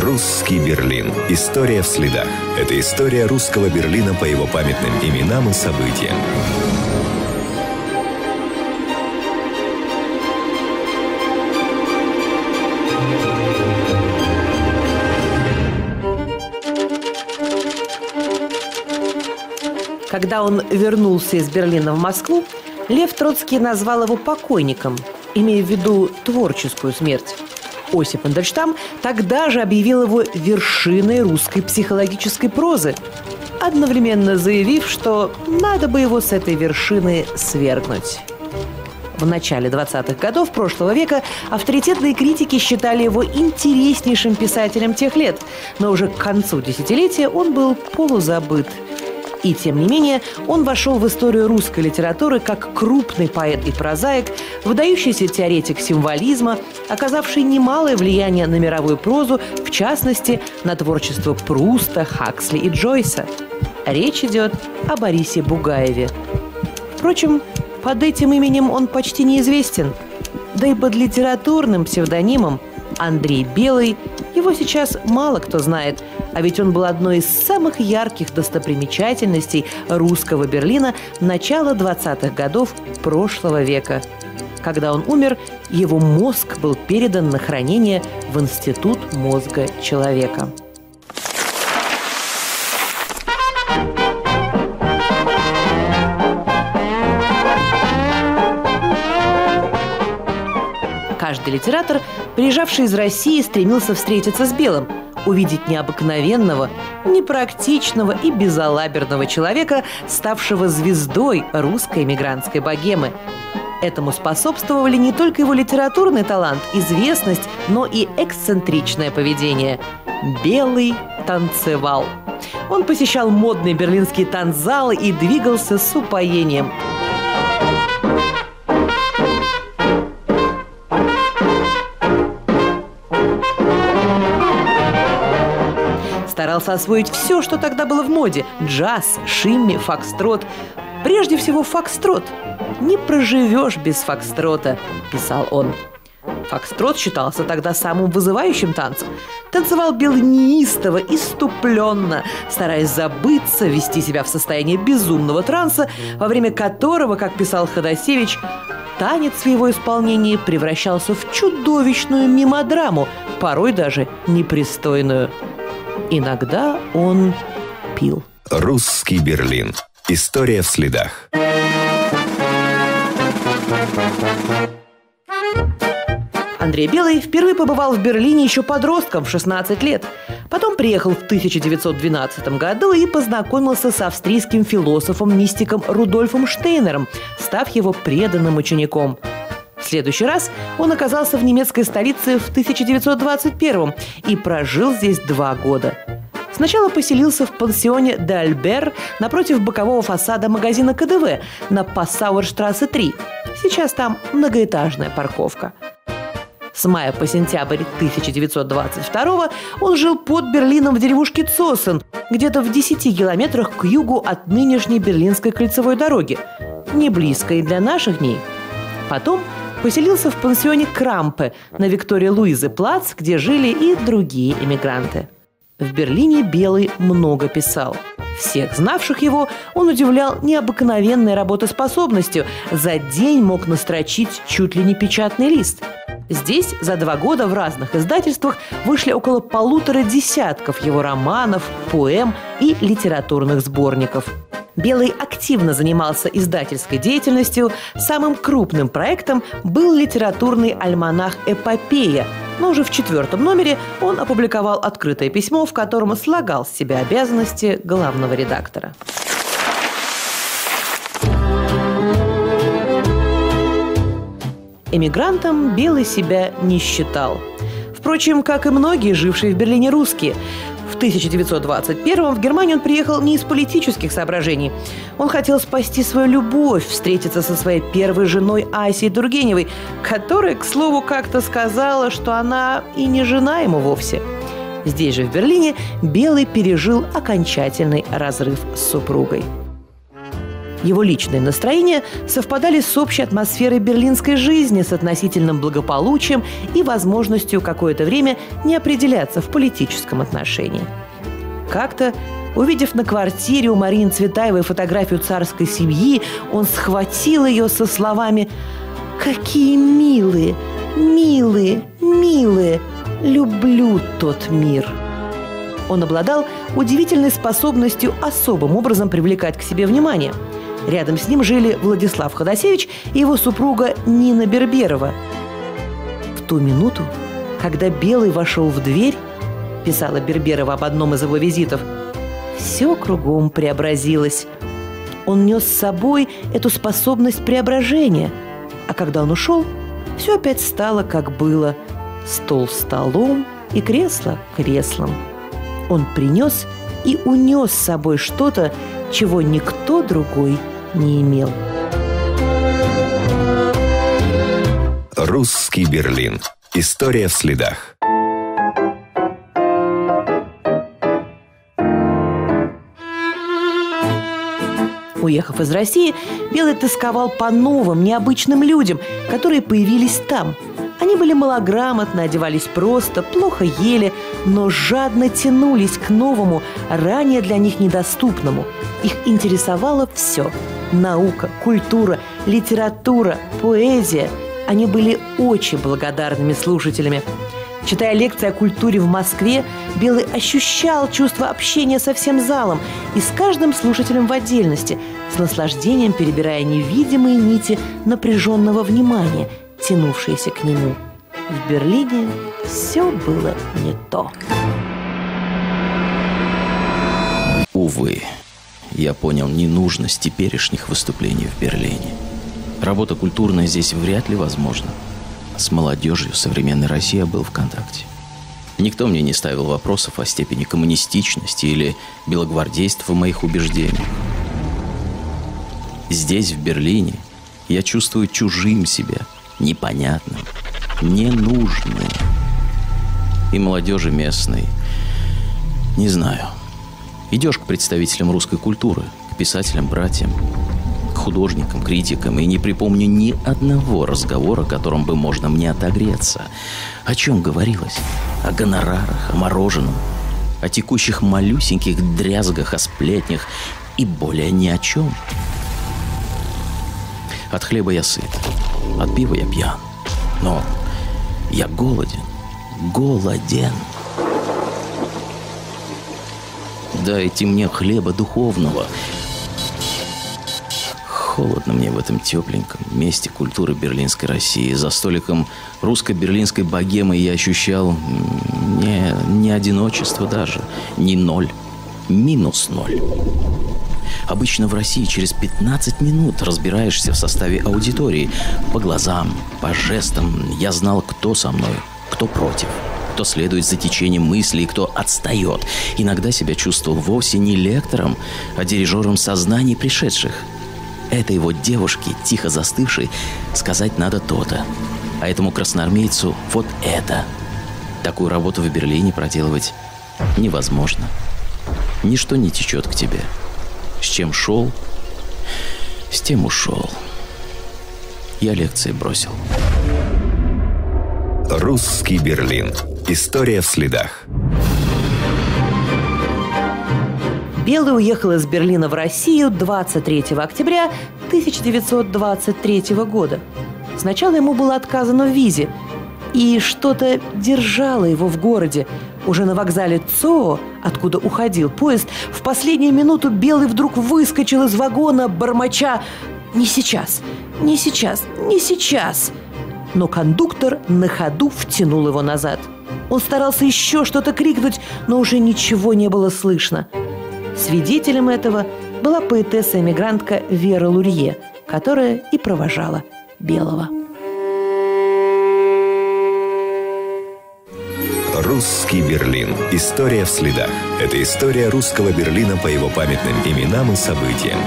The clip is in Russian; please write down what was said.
Русский Берлин. История в следах. Это история русского Берлина по его памятным именам и событиям. Когда он вернулся из Берлина в Москву, Лев Троцкий назвал его покойником, имея в виду творческую смерть. Осип Мандельштам тогда же объявил его вершиной русской психологической прозы, одновременно заявив, что надо бы его с этой вершины свергнуть. В начале 20-х годов прошлого века авторитетные критики считали его интереснейшим писателем тех лет, но уже к концу десятилетия он был полузабыт – и тем не менее, он вошел в историю русской литературы как крупный поэт и прозаик, выдающийся теоретик символизма, оказавший немалое влияние на мировую прозу, в частности, на творчество Пруста, Хаксли и Джойса. Речь идет о Борисе Бугаеве. Впрочем, под этим именем он почти неизвестен. Да и под литературным псевдонимом Андрей Белый его сейчас мало кто знает, а ведь он был одной из самых ярких достопримечательностей русского Берлина начала 20-х годов прошлого века. Когда он умер, его мозг был передан на хранение в Институт мозга человека. Каждый литератор, приезжавший из России, стремился встретиться с Белым, увидеть необыкновенного, непрактичного и безалаберного человека, ставшего звездой русской эмигрантской богемы. Этому способствовали не только его литературный талант, известность, но и эксцентричное поведение. Белый танцевал. Он посещал модные берлинские танцзалы и двигался с упоением – старался освоить все, что тогда было в моде. Джаз, шимми, фокстрот. Прежде всего фокстрот. «Не проживешь без фокстрота», – писал он. Фокстрот считался тогда самым вызывающим танцем. Танцевал Билл неистово, иступленно, стараясь забыться, вести себя в состоянии безумного транса, во время которого, как писал Ходосевич, танец в его исполнении превращался в чудовищную мимодраму, порой даже непристойную. Иногда он пил. Русский Берлин. История в следах. Андрей Белый впервые побывал в Берлине еще подростком в 16 лет. Потом приехал в 1912 году и познакомился с австрийским философом-мистиком Рудольфом Штейнером, став его преданным учеником – в следующий раз он оказался в немецкой столице в 1921 и прожил здесь два года. Сначала поселился в пансионе «Дальбер» напротив бокового фасада магазина КДВ на Пассауэрштрассе 3. Сейчас там многоэтажная парковка. С мая по сентябрь 1922 он жил под Берлином в деревушке Цосен, где-то в 10 километрах к югу от нынешней Берлинской кольцевой дороги. Не близко и для наших дней. Потом поселился в пансионе Крампе на Виктория Луизы плац, где жили и другие эмигранты. В Берлине Белый много писал. Всех знавших его он удивлял необыкновенной работоспособностью. За день мог настрочить чуть ли не печатный лист. Здесь за два года в разных издательствах вышли около полутора десятков его романов, поэм и литературных сборников – Белый активно занимался издательской деятельностью. Самым крупным проектом был литературный альманах «Эпопея», но уже в четвертом номере он опубликовал открытое письмо, в котором слагал с себя обязанности главного редактора. Эмигрантом Белый себя не считал. Впрочем, как и многие жившие в Берлине русские – в 1921 в Германию он приехал не из политических соображений. Он хотел спасти свою любовь, встретиться со своей первой женой Асей Тургеневой, которая, к слову, как-то сказала, что она и не жена ему вовсе. Здесь же, в Берлине, Белый пережил окончательный разрыв с супругой. Его личные настроения совпадали с общей атмосферой берлинской жизни, с относительным благополучием и возможностью какое-то время не определяться в политическом отношении. Как-то Увидев на квартире у Марины Цветаевой фотографию царской семьи, он схватил ее со словами «Какие милые, милые, милые! Люблю тот мир!» Он обладал удивительной способностью особым образом привлекать к себе внимание. Рядом с ним жили Владислав Ходосевич и его супруга Нина Берберова. В ту минуту, когда Белый вошел в дверь, писала Берберова об одном из его визитов, все кругом преобразилось. Он нес с собой эту способность преображения, а когда он ушел, все опять стало, как было. Стол столом и кресло креслом – он принес и унес с собой что-то, чего никто другой не имел. Русский Берлин. История в следах. Уехав из России, Белый тосковал по новым, необычным людям, которые появились там – они были малограмотны, одевались просто, плохо ели, но жадно тянулись к новому, ранее для них недоступному. Их интересовало все – наука, культура, литература, поэзия. Они были очень благодарными слушателями. Читая лекции о культуре в Москве, Белый ощущал чувство общения со всем залом и с каждым слушателем в отдельности, с наслаждением перебирая невидимые нити напряженного внимания – тянувшиеся к нему. В Берлине все было не то. Увы, я понял ненужность теперешних выступлений в Берлине. Работа культурная здесь вряд ли возможна. С молодежью современной России я был в контакте. Никто мне не ставил вопросов о степени коммунистичности или белогвардейства моих убеждений. Здесь, в Берлине, я чувствую чужим себя – непонятным, ненужным. И молодежи местной. Не знаю. Идешь к представителям русской культуры, к писателям, братьям, к художникам, критикам, и не припомню ни одного разговора, которым бы можно мне отогреться. О чем говорилось? О гонорарах, о мороженом, о текущих малюсеньких дрязгах, о сплетнях и более ни о чем. От хлеба я сыт. От пива я пьян. Но я голоден. Голоден. Дайте мне хлеба духовного. Холодно мне в этом тепленьком месте культуры берлинской России. За столиком русско-берлинской богемы я ощущал не, не одиночество даже, не ноль, минус ноль. Обычно в России через 15 минут разбираешься в составе аудитории. По глазам, по жестам я знал, кто со мной, кто против кто следует за течением мыслей, кто отстает. Иногда себя чувствовал вовсе не лектором, а дирижером сознаний пришедших. Этой вот девушке, тихо застывшей, сказать надо то-то. А этому красноармейцу вот это. Такую работу в Берлине проделывать невозможно. Ничто не течет к тебе. С чем шел, с тем ушел. Я лекции бросил. Русский Берлин. История в следах. Белый уехал из Берлина в Россию 23 октября 1923 года. Сначала ему было отказано в визе, и что-то держало его в городе. Уже на вокзале ЦО, откуда уходил поезд, в последнюю минуту Белый вдруг выскочил из вагона, бормоча «Не сейчас, не сейчас, не сейчас!» Но кондуктор на ходу втянул его назад. Он старался еще что-то крикнуть, но уже ничего не было слышно. Свидетелем этого была поэтесса-эмигрантка Вера Лурье, которая и провожала Белого. Русский Берлин. История в следах. Это история русского Берлина по его памятным именам и событиям.